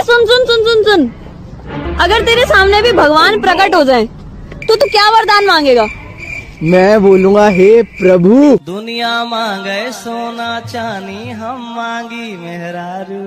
ए सुन सुन सुन सुन सुन। अगर तेरे सामने भी भगवान प्रकट हो जाए तो तू क्या वरदान मांगेगा? मैं बोलूँगा हे प्रभु! दुनिया मांगे सोना चांदी हम मांगी मेहरारू।